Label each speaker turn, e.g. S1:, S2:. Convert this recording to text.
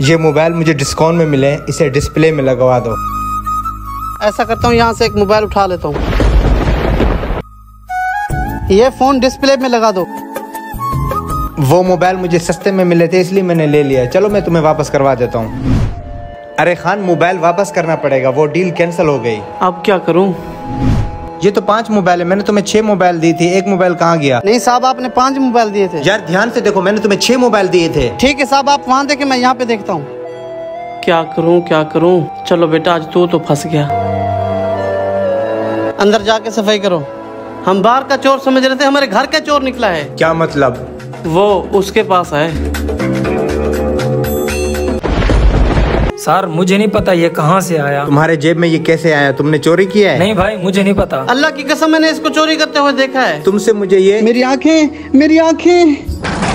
S1: ये मोबाइल मुझे डिस्काउंट में मिले इसे डिस्प्ले में लगवा दो।
S2: ऐसा करता हूँ यहाँ से एक मोबाइल उठा लेता हूँ। ये फ़ोन डिस्प्ले में लगा दो।
S1: वो मोबाइल मुझे सस्ते में मिले थे इसलिए मैंने ले लिया। चलो मैं तुम्हें वापस करवा देता हूँ। अरे खान मोबाइल वापस करना पड़ेगा वो डील कैंसिल हो गई।
S2: अब क्या करूँ?
S1: ये तो पाँच मोबाइल है मैंने तुम्हें छह मोबाइल दी थी एक मोबाइल कहाँ गया?
S2: नहीं साहब आपने पाँच मोबाइल दिए थे।
S1: यार ध्यान से देखो मैंने तुम्हें छह मोबाइल दिए थे।
S2: ठीक है साहब आप वहाँ देखे मैं यहाँ पे देखता हूँ। क्या करूँ क्या करूँ? चलो बेटा आज तू तो फंस गया। अंदर जाके सफ़ाई करो। हम बाहर का चोर समझ रहे थे हमारे घर का चोर निकला है।
S1: क्या मतलब?
S2: वो उसके पास है
S3: सर मुझे नहीं पता ये कहाँ से आया।
S1: तुम्हारे जेब में ये कैसे आया? तुमने चोरी किया है?
S3: नहीं भाई मुझे नहीं पता।
S2: अल्लाह की कसम मैंने इसको चोरी करते हुए देखा है।
S1: तुमसे मुझे ये
S2: मेरी आँखें मेरी आँखें।